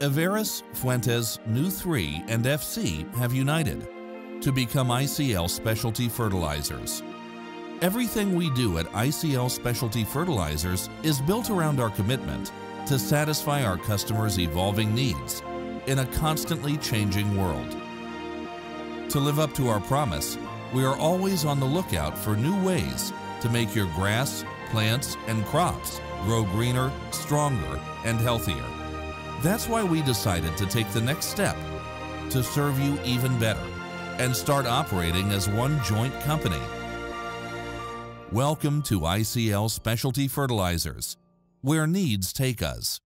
Everris, Fuentes, Nu3, and FC have united to become ICL Specialty Fertilizers. Everything we do at ICL Specialty Fertilizers is built around our commitment to satisfy our customers' evolving needs in a constantly changing world. To live up to our promise, we are always on the lookout for new ways to make your grass, plants, and crops grow greener, stronger, and healthier. That's why we decided to take the next step to serve you even better and start operating as one joint company. Welcome to ICL Specialty Fertilizers, where needs take us.